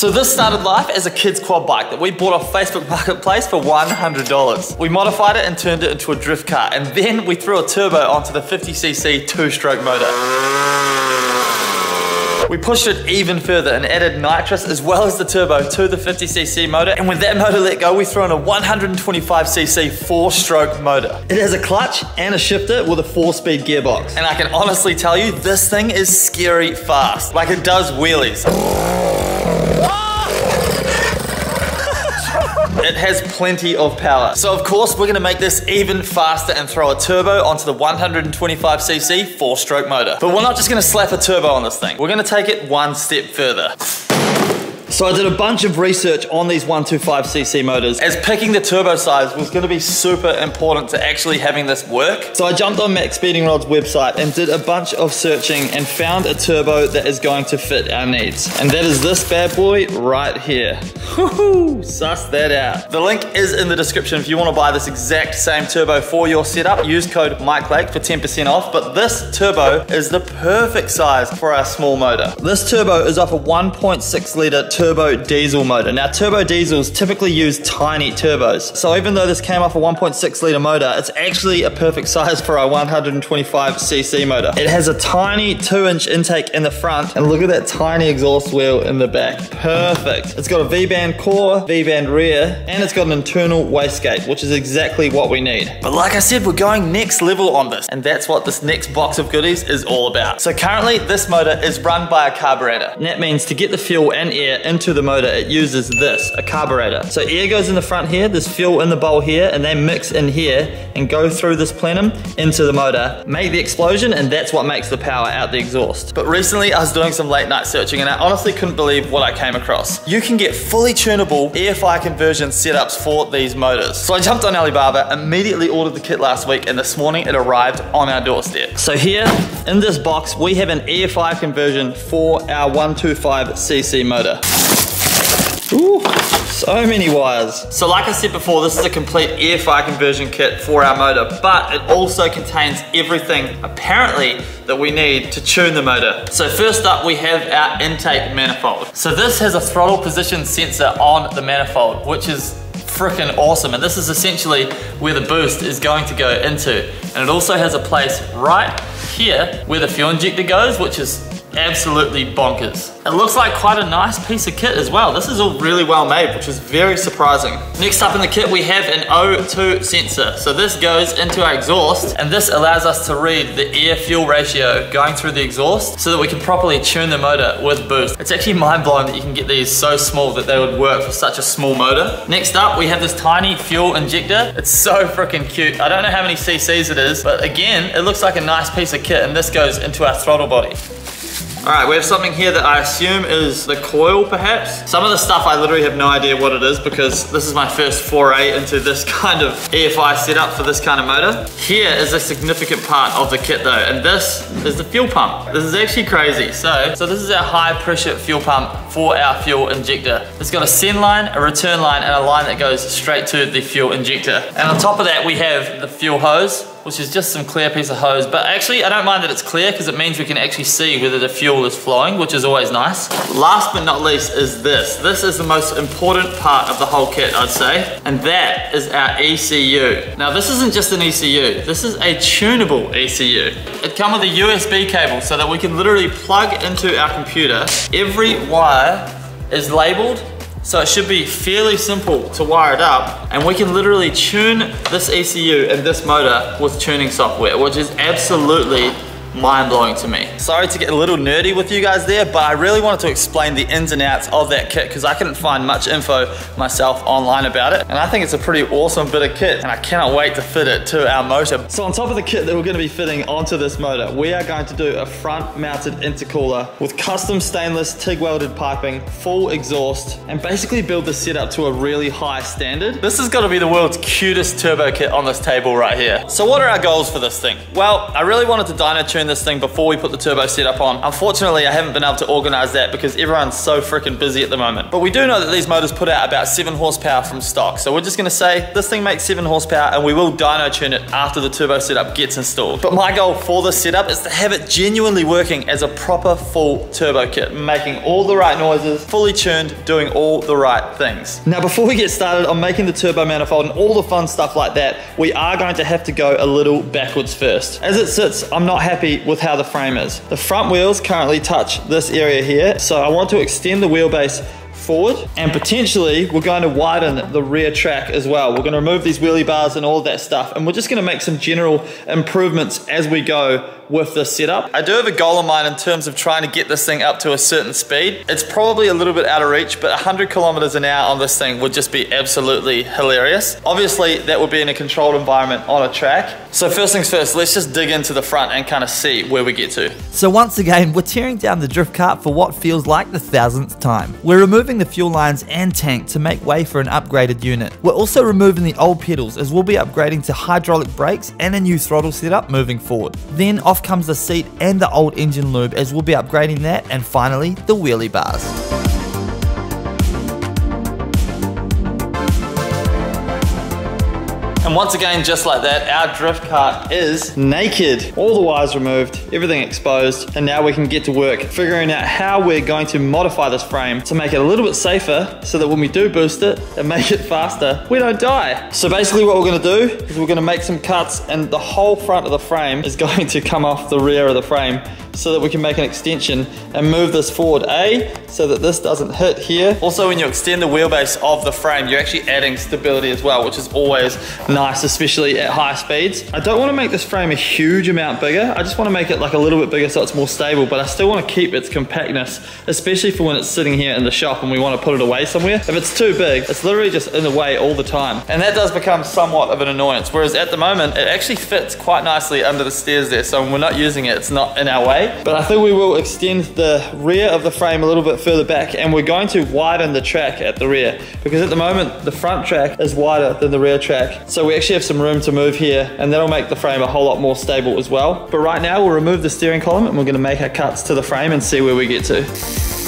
So this started life as a kid's quad bike that we bought off Facebook Marketplace for $100. We modified it and turned it into a drift car, and then we threw a turbo onto the 50cc two-stroke motor. We pushed it even further and added nitrous as well as the turbo to the 50cc motor. And when that motor let go, we threw in a 125cc four-stroke motor. It has a clutch and a shifter with a four-speed gearbox. And I can honestly tell you, this thing is scary fast. Like it does wheelies. Has plenty of power. So of course, we're gonna make this even faster and throw a turbo onto the 125cc four-stroke motor. But we're not just gonna slap a turbo on this thing. We're gonna take it one step further. So I did a bunch of research on these 125cc motors as picking the turbo size was gonna be super important to actually having this work. So I jumped on MaXpeedingRods website and did a bunch of searching and found a turbo that is going to fit our needs. And that is this bad boy right here. Woohoo, suss that out. The link is in the description if you wanna buy this exact same turbo for your setup. Use code MikeLake for 10% off, but this turbo is the perfect size for our small motor. This turbo is off a 1.6 liter turbo diesel motor. Now turbo diesels typically use tiny turbos. So even though this came off a 1.6 litre motor, it's actually a perfect size for our 125cc motor. It has a tiny two inch intake in the front and look at that tiny exhaust wheel in the back. Perfect. It's got a V-band core, V-band rear, and it's got an internal wastegate, which is exactly what we need. But like I said, we're going next level on this, and that's what this next box of goodies is all about. So currently, this motor is run by a carburetor. And that means to get the fuel and air into the motor, it uses this, a carburetor. So air goes in the front here, there's fuel in the bowl here, and they mix in here and go through this plenum into the motor, make the explosion, and that's what makes the power out the exhaust. But recently I was doing some late night searching and I honestly couldn't believe what I came across. You can get fully tunable EFI conversion setups for these motors. So I jumped on Alibaba, immediately ordered the kit last week, and this morning it arrived on our doorstep. So here in this box, we have an EFI conversion for our 125cc motor. Ooh, so many wires. So like I said before, this is a complete EFI conversion kit for our motor, but it also contains everything, apparently, that we need to tune the motor. So first up, we have our intake manifold. So this has a throttle position sensor on the manifold, which is freaking awesome. And this is essentially where the boost is going to go into. And it also has a place right here where the fuel injector goes, which is absolutely bonkers. It looks like quite a nice piece of kit as well. This is all really well made, which is very surprising. Next up in the kit, we have an O2 sensor. So this goes into our exhaust, and this allows us to read the air-fuel ratio going through the exhaust so that we can properly tune the motor with boost. It's actually mind-blowing that you can get these so small that they would work for such a small motor. Next up, we have this tiny fuel injector. It's so freaking cute. I don't know how many cc's it is, but again, it looks like a nice piece of kit, and this goes into our throttle body. All right, we have something here that I assume is the coil, perhaps. Some of the stuff I literally have no idea what it is because this is my first foray into this kind of EFI setup for this kind of motor. Here is a significant part of the kit though, and this is the fuel pump. This is actually crazy. So, so this is our high pressure fuel pump for our fuel injector. It's got a send line, a return line, and a line that goes straight to the fuel injector. And on top of that, we have the fuel hose, which is just some clear piece of hose. But actually, I don't mind that it's clear because it means we can actually see whether the fuel is flowing, which is always nice. Last but not least is this. This is the most important part of the whole kit, I'd say, and that is our ECU. Now, this isn't just an ECU. This is a tunable ECU. It comes with a USB cable so that we can literally plug into our computer. Every wire is labeled so it should be fairly simple to wire it up and we can literally tune this ECU and this motor with tuning software, which is absolutely mind-blowing to me. Sorry to get a little nerdy with you guys there, but I really wanted to explain the ins and outs of that kit because I couldn't find much info myself online about it. And I think it's a pretty awesome bit of kit and I cannot wait to fit it to our motor. So on top of the kit that we're gonna be fitting onto this motor, we are going to do a front mounted intercooler with custom stainless TIG welded piping, full exhaust, and basically build the setup to a really high standard. This has got to be the world's cutest turbo kit on this table right here. So what are our goals for this thing? Well, I really wanted to dyno tune tune this thing before we put the turbo setup on. Unfortunately, I haven't been able to organize that because everyone's so freaking busy at the moment. But we do know that these motors put out about seven horsepower from stock. So we're just gonna say this thing makes seven horsepower and we will dyno tune it after the turbo setup gets installed. But my goal for this setup is to have it genuinely working as a proper full turbo kit, making all the right noises, fully tuned, doing all the right things. Now, before we get started on making the turbo manifold and all the fun stuff like that, we are going to have to go a little backwards first. As it sits, I'm not with how the frame is. The front wheels currently touch this area here, so I want to extend the wheelbase forward and potentially we're going to widen the rear track as well. We're going to remove these wheelie bars and all of that stuff and we're just going to make some general improvements as we go with this setup. I do have a goal in mind in terms of trying to get this thing up to a certain speed. It's probably a little bit out of reach, but 100 kilometers an hour on this thing would just be absolutely hilarious. Obviously, that would be in a controlled environment on a track. So first things first, let's just dig into the front and kind of see where we get to. So once again, we're tearing down the drift kart for what feels like the thousandth time. We're removing the fuel lines and tank to make way for an upgraded unit. We're also removing the old pedals as we'll be upgrading to hydraulic brakes and a new throttle setup moving forward. Then off comes the seat and the old engine lube as we'll be upgrading that and finally the wheelie bars. And once again, just like that, our drift kart is naked. All the wires removed, everything exposed, and now we can get to work figuring out how we're going to modify this frame to make it a little bit safer so that when we do boost it and make it faster, we don't die. So basically what we're gonna do is we're gonna make some cuts and the whole front of the frame is going to come off the rear of the frame so that we can make an extension and move this forward A so that this doesn't hit here. Also when you extend the wheelbase of the frame you're actually adding stability as well which is always nice especially at high speeds. I don't want to make this frame a huge amount bigger I just want to make it like a little bit bigger so it's more stable but I still want to keep its compactness especially for when it's sitting here in the shop and we want to put it away somewhere. If it's too big it's literally just in the way all the time and that does become somewhat of an annoyance whereas at the moment it actually fits quite nicely under the stairs there so when we're not using it it's not in our way but I think we will extend the rear of the frame a little bit further back and we're going to widen the track at the rear because at the moment the front track is wider than the rear track. So we actually have some room to move here and that'll make the frame a whole lot more stable as well. But right now we'll remove the steering column and we're gonna make our cuts to the frame and see where we get to.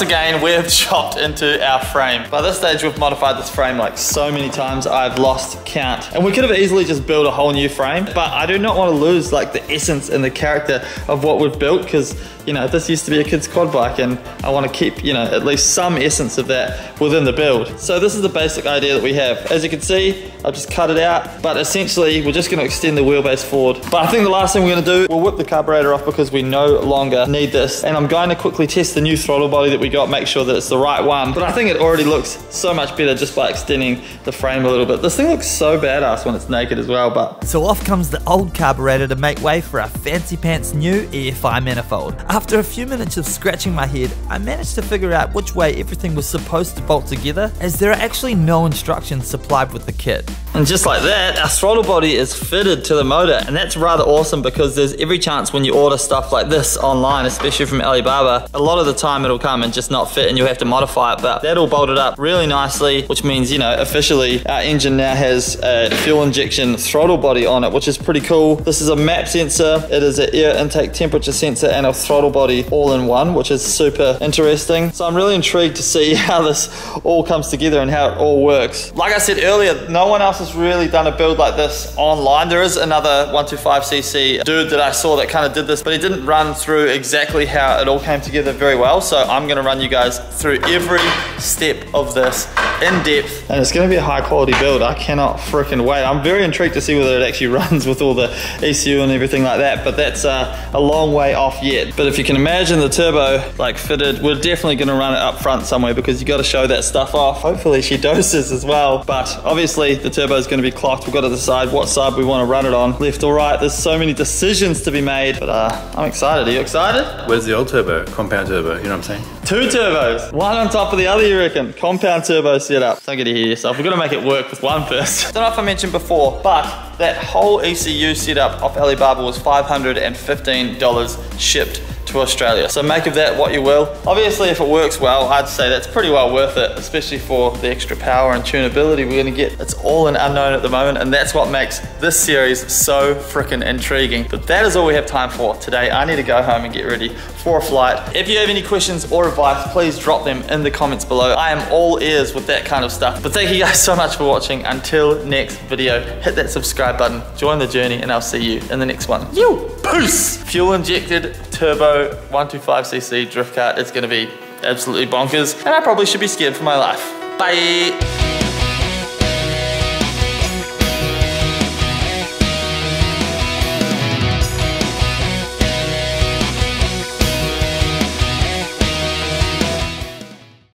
Once again, we've chopped into our frame. By this stage, we've modified this frame like so many times, I've lost count. And we could have easily just built a whole new frame, but I do not want to lose like the essence and the character of what we've built because you know, this used to be a kid's quad bike and I want to keep, you know, at least some essence of that within the build. So this is the basic idea that we have. As you can see, I've just cut it out, but essentially we're just going to extend the wheelbase forward. But I think the last thing we're going to do, we'll whip the carburetor off because we no longer need this. And I'm going to quickly test the new throttle body that we got, make sure that it's the right one. But I think it already looks so much better just by extending the frame a little bit. This thing looks so badass when it's naked as well, but... So off comes the old carburetor to make way for our fancy pants new EFI manifold. After a few minutes of scratching my head, I managed to figure out which way everything was supposed to bolt together, as there are actually no instructions supplied with the kit. And just like that, our throttle body is fitted to the motor, and that's rather awesome because there's every chance when you order stuff like this online, especially from Alibaba, a lot of the time it'll come and just not fit and you'll have to modify it, but that all bolted up really nicely, which means, you know, officially our engine now has a fuel injection throttle body on it, which is pretty cool. This is a map sensor, it is an air intake temperature sensor and a throttle body all in one, which is super interesting. So I'm really intrigued to see how this all comes together and how it all works. Like I said earlier, no one else has really done a build like this online. There is another 125cc dude that I saw that kind of did this, but he didn't run through exactly how it all came together very well. So I'm gonna run you guys through every step of this in depth. And it's gonna be a high quality build. I cannot freaking wait. I'm very intrigued to see whether it actually runs with all the ECU and everything like that, but that's uh, a long way off yet. But if you can imagine the turbo like fitted, we're definitely gonna run it up front somewhere because you gotta show that stuff off. Hopefully she doses as well, but obviously the turbo is gonna be clocked. We've gotta decide what side we wanna run it on, left or right. There's so many decisions to be made, but uh, I'm excited. Are you excited? Where's the old turbo, compound turbo, you know what I'm saying? Two turbos. One on top of the other, you reckon? Compound turbo setup. Don't get ahead of yourself. We've got to make it work with one first. Don't know if I mentioned before, but that whole ECU setup off Alibaba was $515 shipped to Australia. So make of that what you will. Obviously, if it works well, I'd say that's pretty well worth it, especially for the extra power and tunability we're gonna get. It's all an unknown at the moment, and that's what makes this series so freaking intriguing. But that is all we have time for today. I need to go home and get ready for a flight. If you have any questions or advice, please drop them in the comments below. I am all ears with that kind of stuff. But thank you guys so much for watching. Until next video, hit that subscribe button, join the journey, and I'll see you in the next one. You peace! Fuel injected turbo 125cc drift kart. It's gonna be absolutely bonkers, and I probably should be scared for my life. Bye!